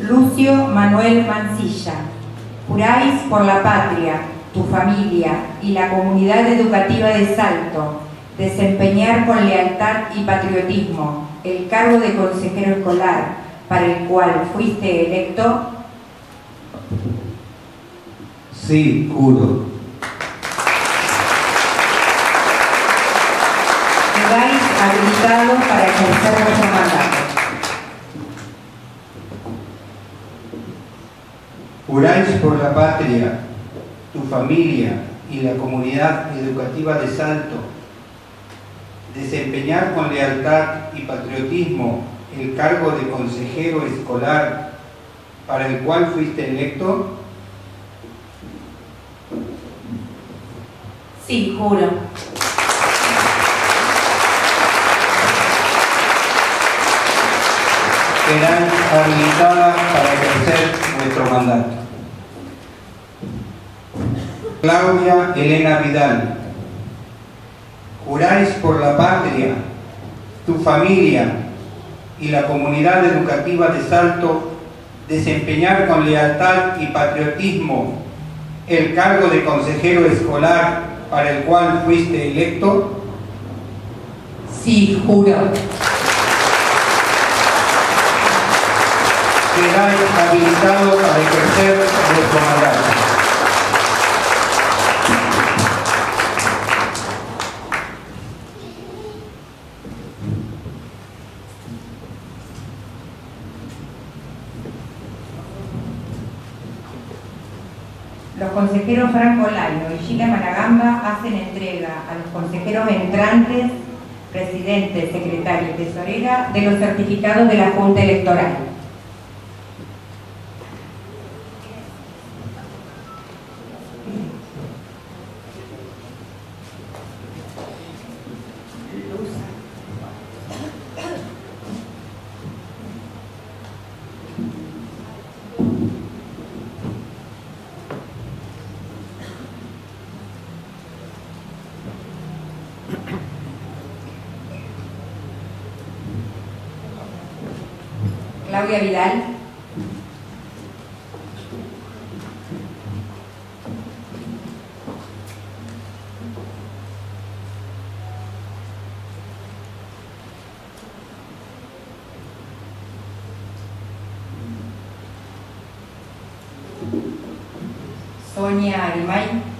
Lucio Manuel Mancilla. Juráis por la patria, tu familia y la comunidad educativa de Salto desempeñar con lealtad y patriotismo el cargo de consejero escolar para el cual fuiste electo? Sí, juro. Quedáis habilitados para ejercer vuestro mandato. Juráis por la patria, tu familia y la comunidad educativa de Salto desempeñar con lealtad y patriotismo el cargo de consejero escolar para el cual fuiste electo? Sí, juro. Serán habilitadas para ejercer vuestro mandato. Claudia Elena Vidal, juráis por la patria, tu familia y la comunidad educativa de Salto desempeñar con lealtad y patriotismo el cargo de consejero escolar para el cual fuiste electo? Sí, juro. Quedáis habilitados Los consejeros Franco Laino y Gila Maragamba hacen entrega a los consejeros entrantes, presidente, secretario y tesorera de los certificados de la Junta Electoral. Claudia Vidal. Sonia Arimay.